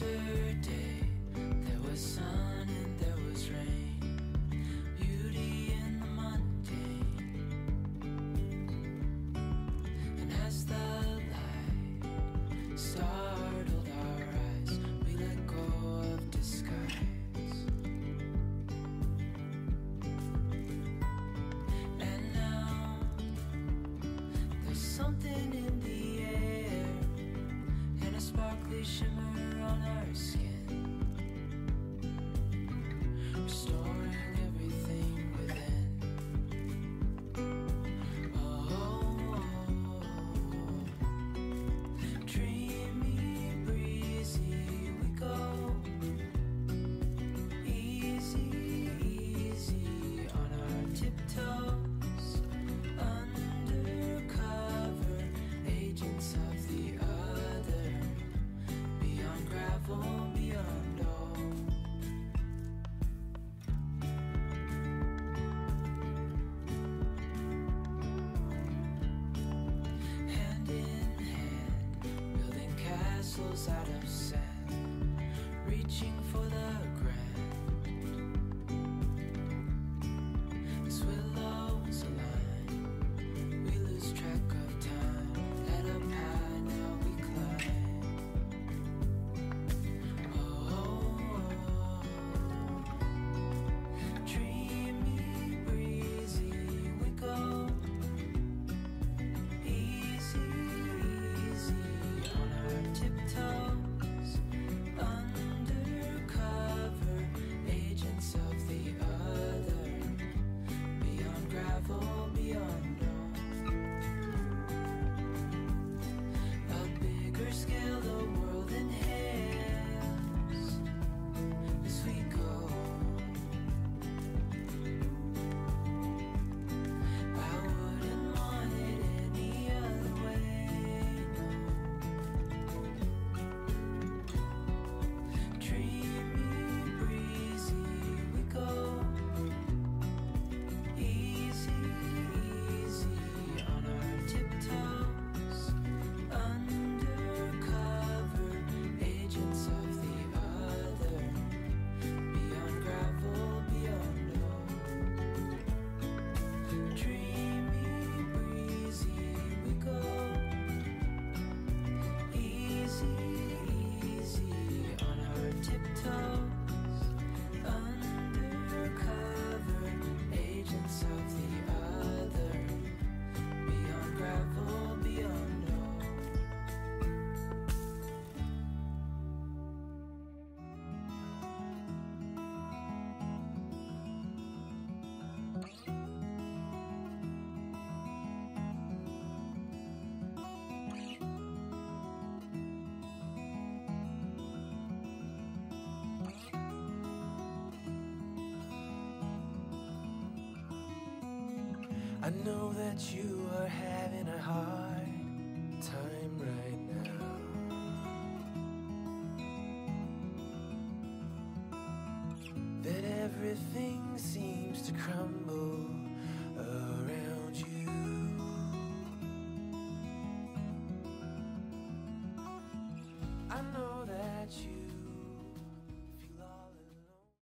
There was sun and there was rain, beauty in the mundane. And as the light startled our eyes, we let go of disguise. And now there's something. shimmer on our skin. castles out of sand, reaching for I know that you are having a hard time right now. That everything seems to crumble.